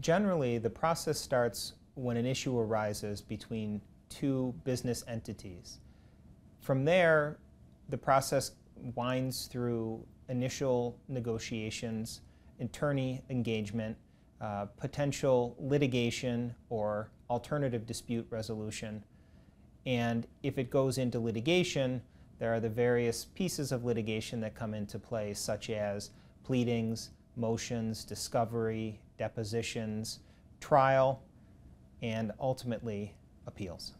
Generally, the process starts when an issue arises between two business entities. From there, the process winds through initial negotiations, attorney engagement, uh, potential litigation or alternative dispute resolution. And if it goes into litigation, there are the various pieces of litigation that come into play, such as pleadings, motions, discovery, depositions, trial, and ultimately appeals.